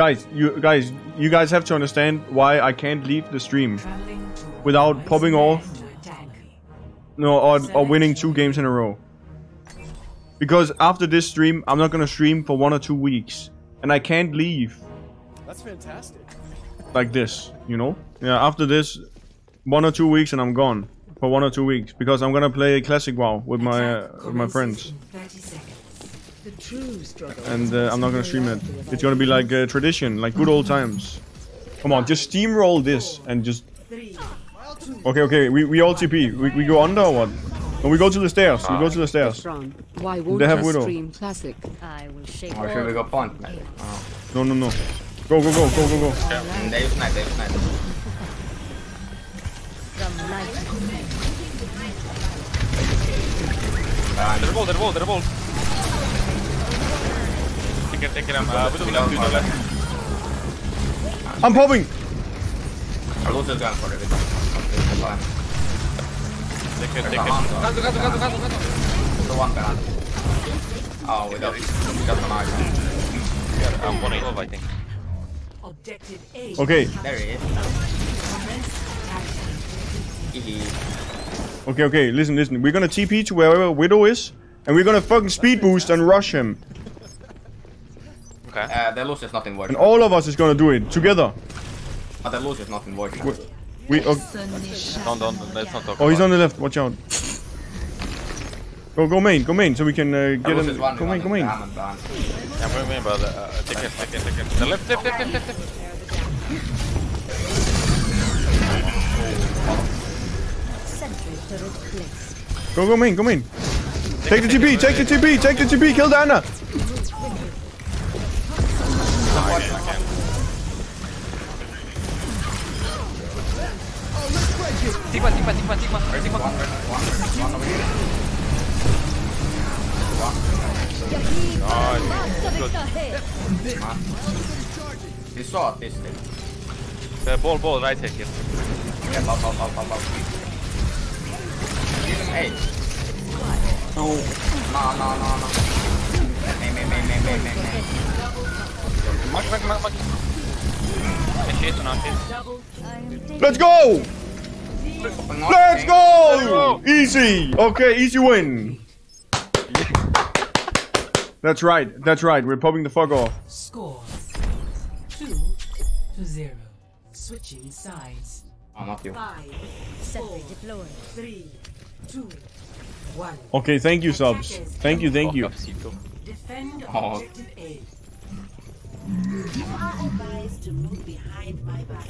Guys, you guys, you guys have to understand why I can't leave the stream without popping off, no, or, or winning two games in a row. Because after this stream, I'm not gonna stream for one or two weeks, and I can't leave That's fantastic. like this, you know? Yeah, after this, one or two weeks, and I'm gone for one or two weeks because I'm gonna play classic WoW with my uh, with my friends, The true struggle. And uh, I'm not gonna stream it. It's gonna be like uh, tradition, like good old times. Come on, just steamroll this and just. Okay, okay, we, we all TP. We, we go under or what? No, we go to the stairs. We go to the stairs. Why won't They have Widow. stream classic? I will shake Or should we go point? maybe? Oh. No, no, no. Go, go, go, go, go, go. They use snipe, they use snipe. from light. They're bold, they're bold, they're bold. I'm uh. I'm popping. I'm one above, I. Okay. Okay, okay. Listen, listen. We're gonna TP to wherever Widow is, and we're gonna fucking speed boost and rush him. Okay. Uh, the Lucio's not in voice. And all of us is gonna do it together. But the Lucio's not in voice. We, we oh, Don't, don't, let's not talk oh, he's about on the left. Watch out. Go, go main, go main, so we can uh, get Lucius in. Go main, go main. behind and behind. it. Yeah, wait, wait, but uh, take it, take it, take it. The left, left, left, left, left, left. Sentry turret placed. Go, go main, go main. Take the TP, take the TP, take the TP. Kill Diana. Sigma, He saw this thing. The ball, ball, right take it. Yeah, pop, pop, pop, pop, pop. Hey. No. No, no, no, no. Main, main, main, main, main, main, main. Mark, mark, mark, mark. Okay, shit, no, shit. Let's go. Open up, Let's main. go. Easy. Okay, easy win. That's right. That's right. We're popping the fuck off. Score two to zero. Switching sides. Oh, not you. Five, Sentry deployed. three, two, one. Okay, thank you, subs. Thank you, thank you. Oh, Capsito. Defend Oh. objective A. You are advised to move behind my back.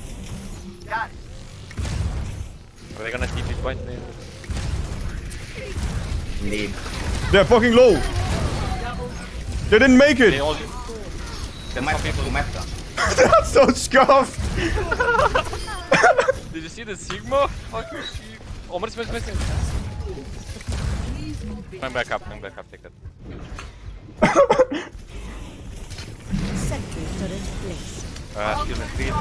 Are they gonna keep TP point? Indeed. They're fucking low. They didn't make They it. all... The map people who met them. That's so scuffed. Did you see the Sigma? Fucking shit. Oh, miss, miss, miss. Going back up, going back up, take that. Sentry turret placed. Uh, still in 3 2 1.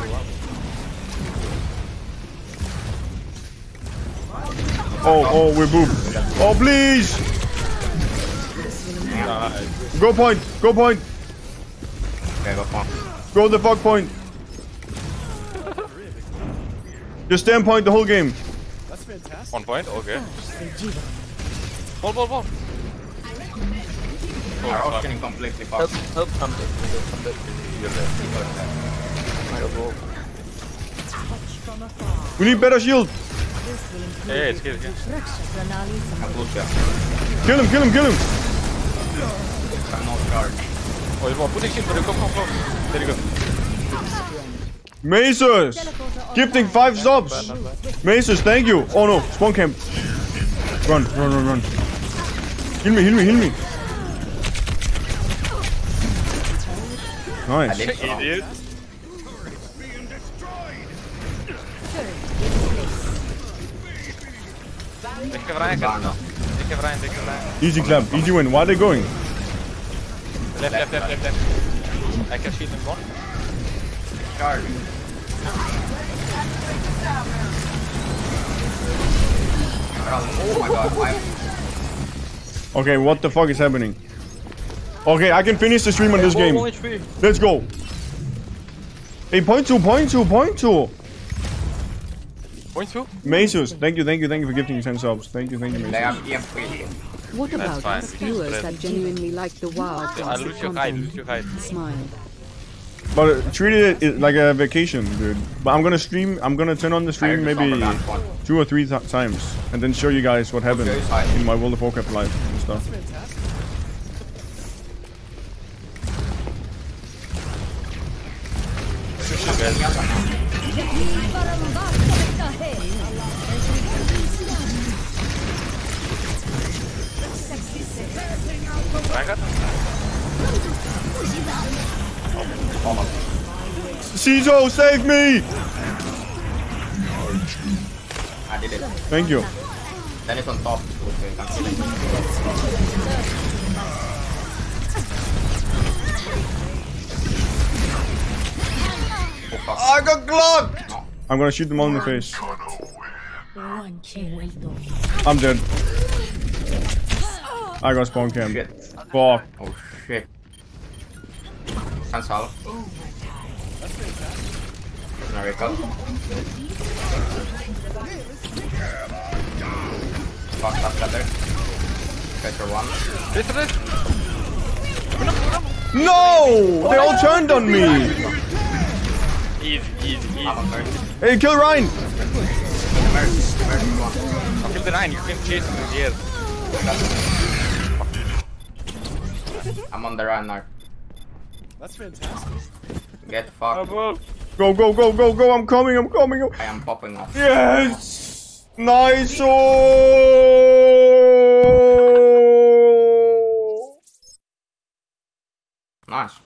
Oh, oh, we're boom. Oh, please. Nice. Go point. Go point. Okay, go on. Go the fuck point. Just stand point the whole game. That's fantastic. One point, okay. Ball, ball, ball. Our option is completely fucked. help, I'm dead, I'm dead. You're dead. Touch from afar. We need better shield. This will include Hey, it's here, it's here. Raksha Pranali from I'm Lucia. Kill him, kill him, kill him. I'm not scared. Oh, you're putting shit, but come, come, come. There you go. Teleporter Gifting online. five subs. Mazers, thank you. Oh no, spawn camp. Run, run, run, run. Heal me, heal me, heal me. Nice. Idiot. Ik heb Ryan, Barno. Ik heb Ryan, ik heb Ryan. Easy clap, easy win. Why are they going? Left, left, left, left, left. I can shield him one. Scared. Oh my god, I'm Okay, what the fuck is happening? Okay, I can finish the stream on this game. Let's go. Hey, point two, point two, point two. Point two? Masus, thank you, thank you, thank you for gifting me 10 subs. Thank you, thank you, They Masus. have What That's about fine. us viewers that genuinely like the wild I classic lose your height, content? lose your height. Smile. But uh, treat it like a vacation, dude. But I'm gonna stream, I'm gonna turn on the stream maybe cover that one. two or three th times. And then show you guys what happened Okay, in my World of Warcraft life and stuff. Fantastic. Vanguard? Ciso, save me! I did it. Thank you. Then it's on top. Okay. I got Glock! No. I'm gonna shoot them all in the face. I'm dead. I got spawn cam. Shit. Fuck. Oh shit. Cancel. Miracle. Fuck that feather. Better one. This, this. No! They all turned on me! Easy, easy, easy. I'm a mercy. Hey, kill Ryan! Mercy. Mercy one. I'll kill the nine, you can chase him in the air. I'm on the run now. That's fantastic. Get the fuck. Above. Go, go, go, go, go! I'm coming, I'm coming! I'm... I am popping off. Yes! Nice! Oh! Nice.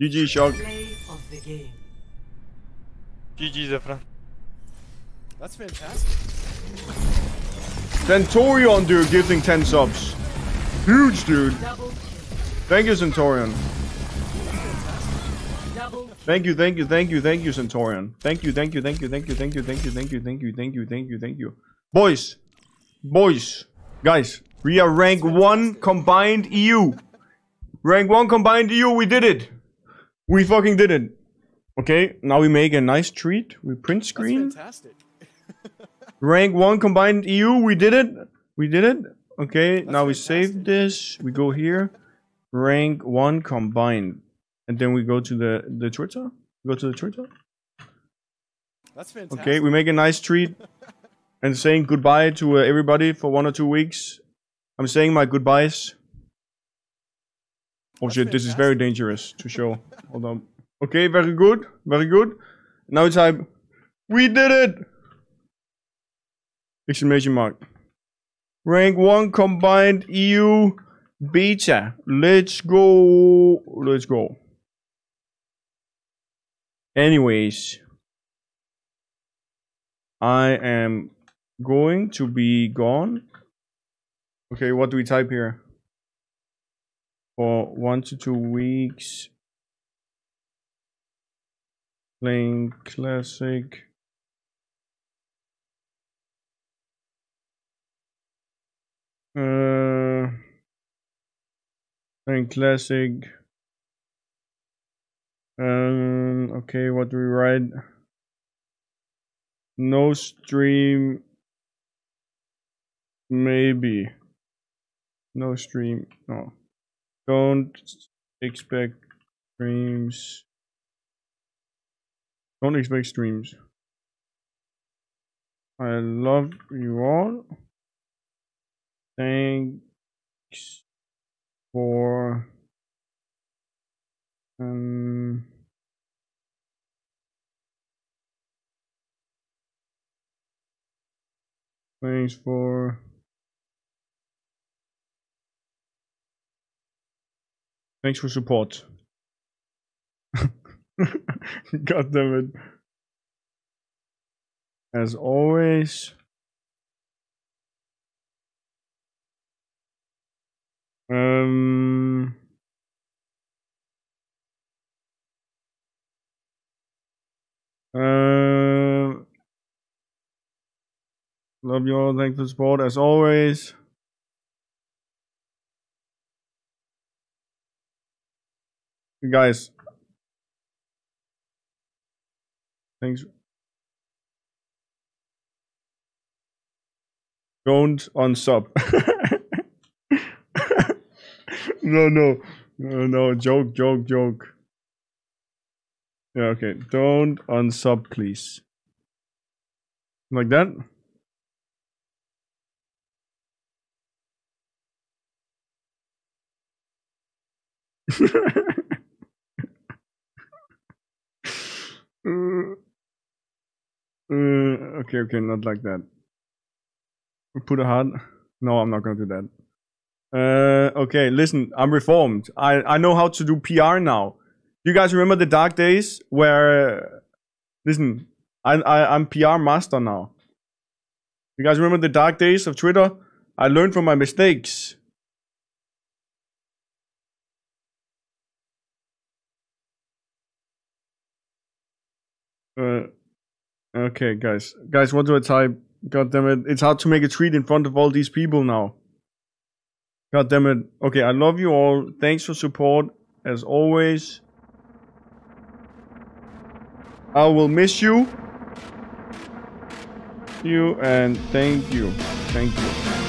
GG, Shock. Play of the game. GG, Zephyr. That's fantastic. Centurion, dude, gifting 10 subs. Huge, dude. Thank you, Centurion. Thank you, thank you, thank you, thank you, Centurion. Thank you, thank you, thank you, thank you, thank you, thank you, thank you, thank you, thank you, thank you, thank you. Boys, boys, guys, we are rank 1 combined EU. Rank 1 combined EU, we did it. We fucking did it. Okay, now we make a nice treat. We print That's screen. fantastic. Rank 1 combined EU, we did it. We did it. Okay, now we save this. We go here. Rank 1 combined. And then we go to the, the Twitter. Go to the Twitter. That's fantastic. Okay, we make a nice treat. and saying goodbye to uh, everybody for one or two weeks. I'm saying my goodbyes. Oh That's shit, this is very dangerous to show. Hold on. Okay, very good. Very good. Now it's time. We did it! Exclamation mark. Rank 1 combined EU beta. Let's go. Let's go. Anyways. I am going to be gone. Okay, what do we type here? For one to two weeks. Playing classic. Uh, playing classic. Um, okay, what do we write? No stream. Maybe. No stream. No. Don't expect streams. Don't expect streams. I love you all. Thanks for um thanks for thanks for support. God damn it. As always. Um uh, love you all. Thanks for support as always. Guys, Thanks. Don't unsub. no, no, no, no. Joke, joke, joke. Yeah, okay. Don't unsub, please. Like that. Uh, uh, okay, okay, not like that. Put a heart. No, I'm not gonna do that. Uh, okay, listen, I'm reformed. I I know how to do PR now. You guys remember the dark days where? Listen, I I I'm PR master now. You guys remember the dark days of Twitter? I learned from my mistakes. Uh, okay, guys. Guys, what do I type? God damn it. It's hard to make a tweet in front of all these people now. God damn it. Okay, I love you all. Thanks for support, as always. I will miss you. You and thank you. Thank you.